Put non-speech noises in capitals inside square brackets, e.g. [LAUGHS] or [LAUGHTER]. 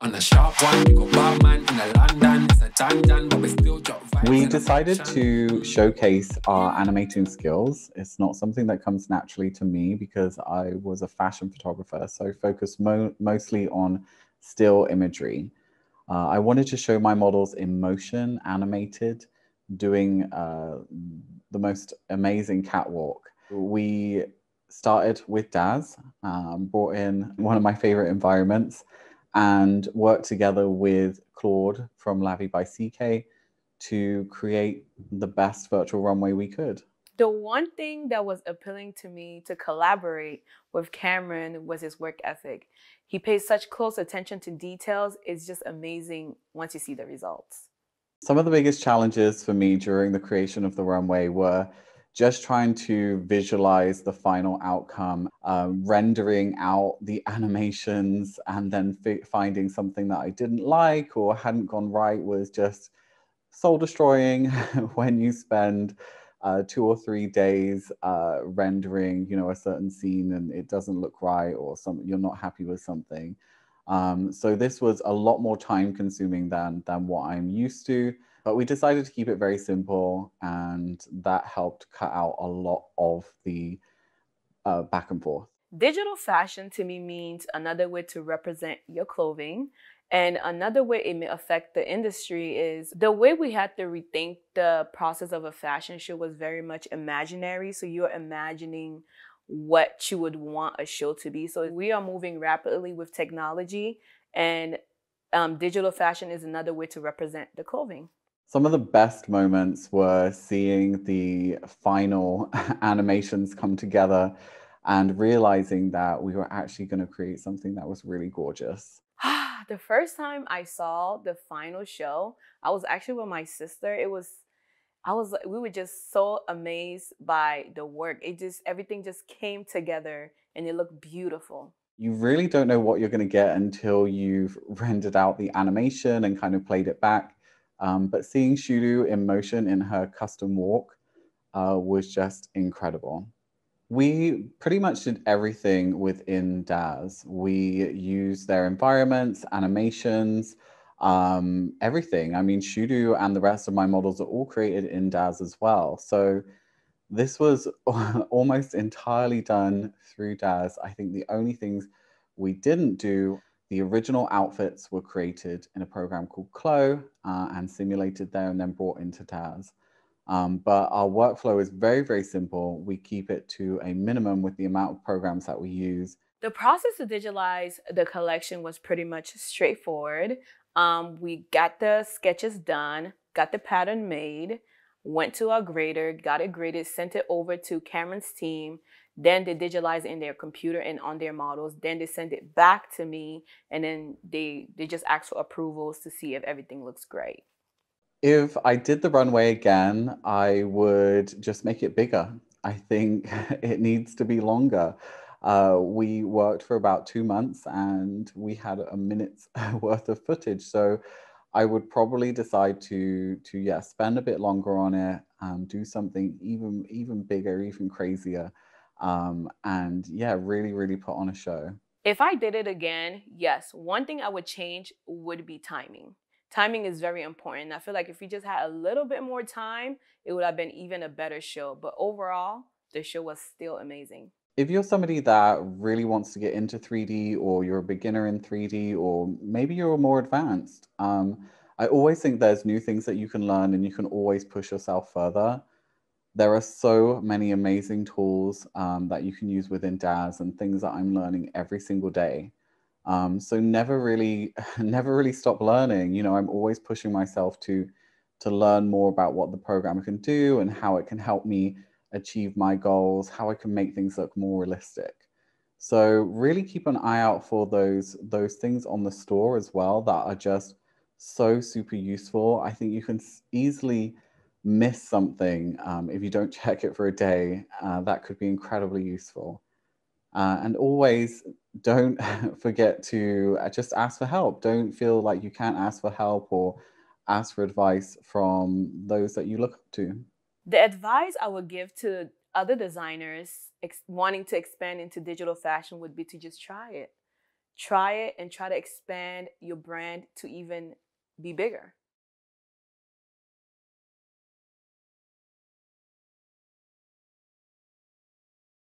On sharp one, you got barman in a London, it's a dungeon, but we still drop vibes We decided to showcase our animating skills. It's not something that comes naturally to me because I was a fashion photographer, so I focused mo- mostly on still imagery. Uh, I wanted to show my models in motion, animated, doing uh, the most amazing catwalk. We started with Daz, um, brought in one of my favorite environments, and worked together with Claude from Lavie by CK to create the best virtual runway we could. The one thing that was appealing to me to collaborate with Cameron was his work ethic. He pays such close attention to details. It's just amazing once you see the results. Some of the biggest challenges for me during the creation of the runway were just trying to visualize the final outcome, um, rendering out the animations, and then fi- finding something that I didn't like or hadn't gone right was just soul destroying [LAUGHS] when you spend uh, two or three days uh, rendering, you know, a certain scene and it doesn't look right or some you're not happy with something. Um, so this was a lot more time consuming than than what I'm used to. But we decided to keep it very simple, and that helped cut out a lot of the uh, back and forth. Digital fashion to me means another way to represent your clothing. And another way it may affect the industry is the way we had to rethink the process of a fashion show was very much imaginary. So you're imagining what you would want a show to be. So we are moving rapidly with technology, and um, digital fashion is another way to represent the clothing. Some of the best moments were seeing the final [LAUGHS] animations come together and realizing that we were actually going to create something that was really gorgeous. [SIGHS] the first time I saw the final show, I was actually with my sister. It was, I was, like- we were just so amazed by the work. It just, everything just came together and it looked beautiful. You really don't know what you're going to get until you've [LAUGHS] rendered out the animation and kind of played it back. Um, but seeing Shudu in motion in her custom walk uh, was just incredible. We pretty much did everything within Daz. We used their environments, animations, um, everything. I mean, Shudu and the rest of my models are all created in Daz as well. So this was [LAUGHS] almost entirely done through Daz. I think the only things we didn't do, the original outfits were created in a program called Clo uh, and simulated there and then brought into Daz. Um, but our workflow is very, very simple. We keep it to a minimum with the amount of programs that we use. The process to digitalize the collection was pretty much straightforward. Um, we got the sketches done, got the pattern made, went to our grader, got it graded, sent it over to Cameron's team. Then they digitalized in their computer and on their models. Then they send it back to me, and then they they just ask for approvals to see if everything looks great. If I did the runway again, I would just make it bigger. I think [LAUGHS] it needs to be longer. Uh, we worked for about two months and we had a minute's [LAUGHS] worth of footage. So I would probably decide to to yeah spend a bit longer on it, um, do something even even bigger, even crazier, um, and yeah, really really put on a show. If I did it again, yes, one thing I would change would be timing. Timing is very important. I feel like if we just had a little bit more time, it would have been even a better show. But overall, the show was still amazing. If you're somebody that really wants to get into 3D, or you're a beginner in 3D, or maybe you're more advanced, um, I always think there's new things that you can learn and you can always push yourself further. There are so many amazing tools um, that you can use within DAZ and things that I'm learning every single day. Um, so never really, [LAUGHS] never really stop learning. You know, I'm always pushing myself to to learn more about what the program can do and how it can help me achieve my goals, how I can make things look more realistic. So really keep an eye out for those those things on the store as well that are just so super useful. I think you can easily miss something um, if you don't [LAUGHS] check it for a day. Uh, that could be incredibly useful. Uh, and always don't [LAUGHS] forget to uh, just ask for help. Don't feel like you can't ask for help or ask for advice from those that you look up to. The advice I would give to other designers ex- wanting to expand into digital fashion would be to just try it. Try it and try to expand your brand to even be bigger.